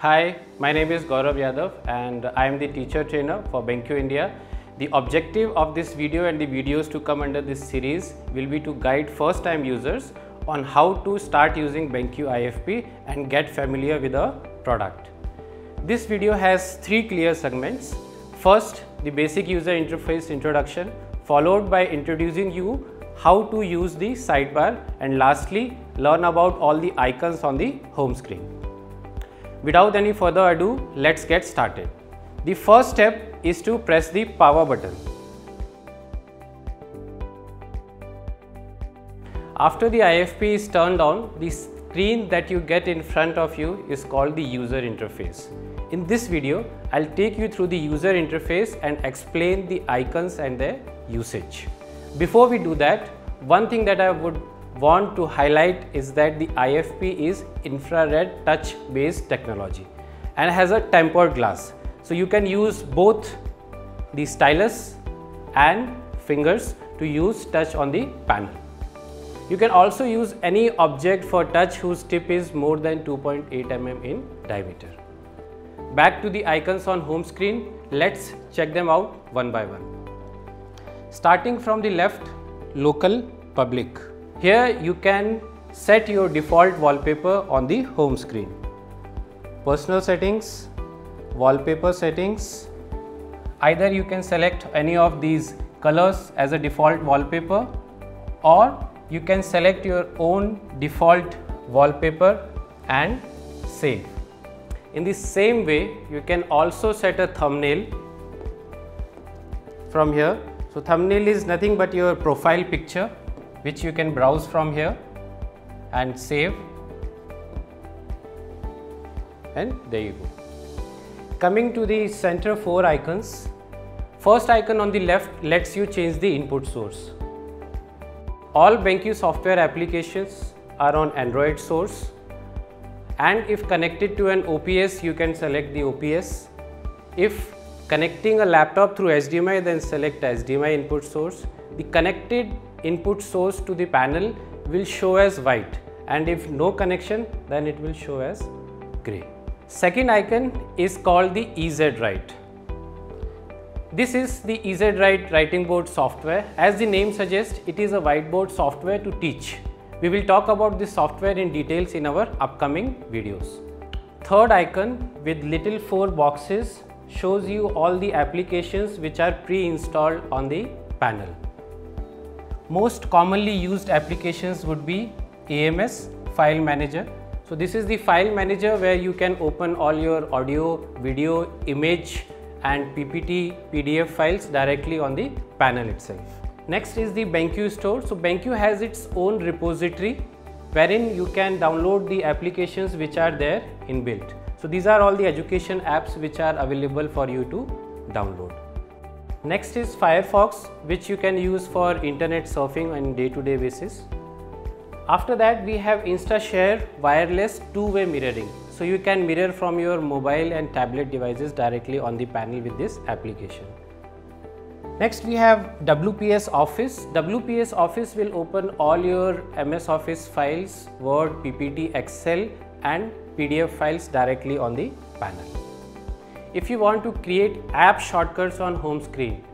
Hi, my name is Gaurav Yadav and I am the teacher trainer for BenQ India. The objective of this video and the videos to come under this series will be to guide first time users on how to start using BenQ IFP and get familiar with the product. This video has three clear segments. First, the basic user interface introduction, followed by introducing you how to use the sidebar and lastly, learn about all the icons on the home screen. Without any further ado, let's get started. The first step is to press the power button. After the IFP is turned on, the screen that you get in front of you is called the user interface. In this video, I'll take you through the user interface and explain the icons and their usage. Before we do that, one thing that I would want to highlight is that the IFP is infrared touch based technology and has a tempered glass. So you can use both the stylus and fingers to use touch on the panel. You can also use any object for touch whose tip is more than 2.8 mm in diameter. Back to the icons on home screen, let's check them out one by one. Starting from the left, local public. Here you can set your default wallpaper on the home screen. Personal settings, wallpaper settings. Either you can select any of these colors as a default wallpaper or you can select your own default wallpaper and save. In the same way, you can also set a thumbnail from here. So thumbnail is nothing but your profile picture which you can browse from here and save and there you go. Coming to the center four icons, first icon on the left lets you change the input source. All BenQ software applications are on Android source and if connected to an OPS you can select the OPS. If connecting a laptop through HDMI then select HDMI input source. The connected input source to the panel will show as white and if no connection then it will show as gray. Second icon is called the EZ Write. This is the EZ Write writing board software. As the name suggests, it is a whiteboard software to teach. We will talk about this software in details in our upcoming videos. Third icon with little four boxes shows you all the applications which are pre-installed on the panel. Most commonly used applications would be AMS File Manager. So this is the file manager where you can open all your audio, video, image and PPT, PDF files directly on the panel itself. Next is the BenQ store. So BenQ has its own repository wherein you can download the applications which are there inbuilt. So these are all the education apps which are available for you to download. Next is Firefox which you can use for internet surfing on day-to-day -day basis. After that we have InstaShare wireless two-way mirroring. So you can mirror from your mobile and tablet devices directly on the panel with this application. Next we have WPS Office. WPS Office will open all your MS Office files, Word, PPT, Excel and PDF files directly on the panel. If you want to create app shortcuts on home screen,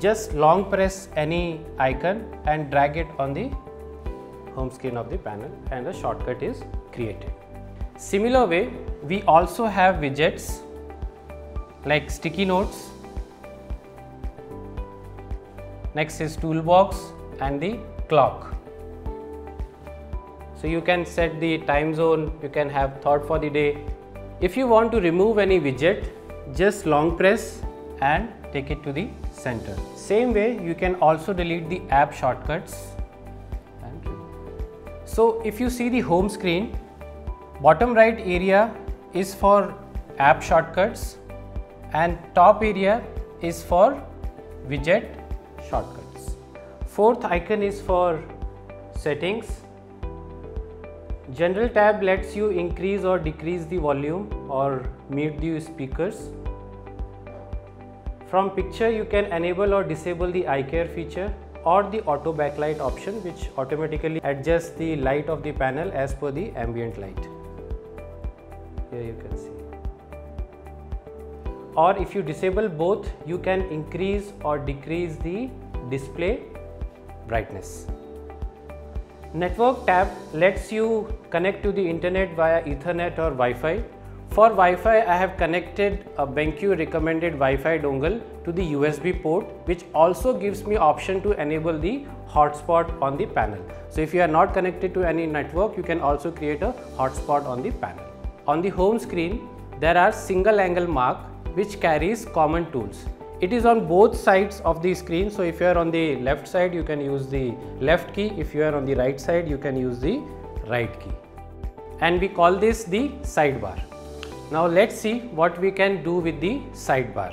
just long press any icon and drag it on the home screen of the panel and a shortcut is created. Similar way, we also have widgets like sticky notes. Next is toolbox and the clock. So you can set the time zone, you can have thought for the day. If you want to remove any widget, just long press and take it to the center. Same way you can also delete the app shortcuts. So if you see the home screen, bottom right area is for app shortcuts and top area is for widget shortcuts. Fourth icon is for settings. General tab lets you increase or decrease the volume or mute the speakers. From picture you can enable or disable the eye care feature or the auto backlight option which automatically adjusts the light of the panel as per the ambient light. Here you can see. or if you disable both you can increase or decrease the display brightness. Network tab lets you connect to the internet via ethernet or Wi-Fi. For Wi-Fi I have connected a BenQ recommended Wi-Fi dongle to the USB port which also gives me option to enable the hotspot on the panel. So if you are not connected to any network you can also create a hotspot on the panel. On the home screen there are single angle mark which carries common tools. It is on both sides of the screen. So if you are on the left side, you can use the left key. If you are on the right side, you can use the right key. And we call this the sidebar. Now let's see what we can do with the sidebar.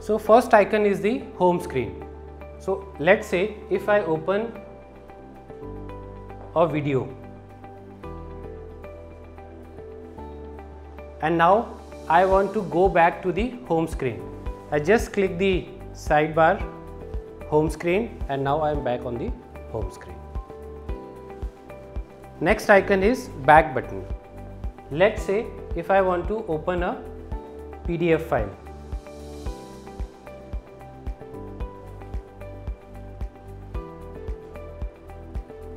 So first icon is the home screen. So let's say if I open a video and now I want to go back to the home screen. I just click the sidebar home screen and now I am back on the home screen. Next icon is back button. Let's say if I want to open a PDF file.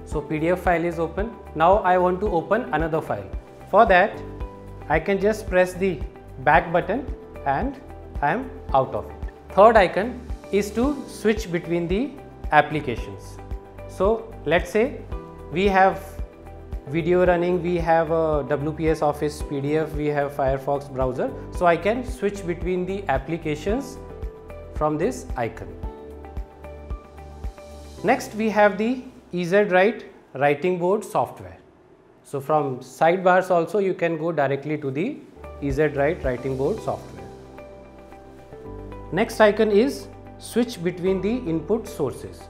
So PDF file is open. Now I want to open another file. For that I can just press the back button and I am out of it. Third icon is to switch between the applications. So let's say we have video running, we have a WPS Office PDF, we have Firefox browser. So I can switch between the applications from this icon. Next we have the EZ-Write writing board software. So from sidebars also you can go directly to the EZ-Write writing board software. Next icon is switch between the input sources.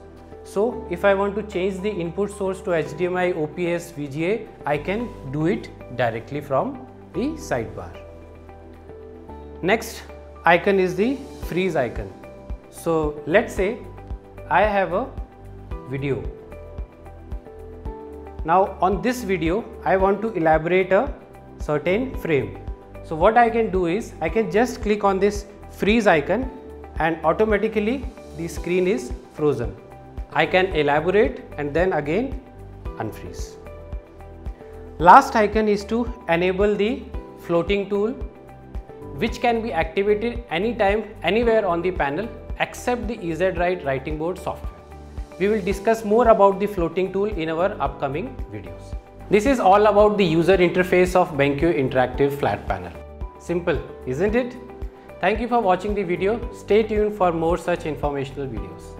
So if I want to change the input source to HDMI, OPS, VGA, I can do it directly from the sidebar. Next icon is the freeze icon. So let's say I have a video. Now on this video, I want to elaborate a certain frame. So what I can do is I can just click on this freeze icon and automatically the screen is frozen. I can elaborate and then again unfreeze. Last icon is to enable the floating tool which can be activated anytime anywhere on the panel except the EZ-Write writing board software. We will discuss more about the floating tool in our upcoming videos. This is all about the user interface of BenQ Interactive Flat Panel. Simple, isn't it? Thank you for watching the video. Stay tuned for more such informational videos.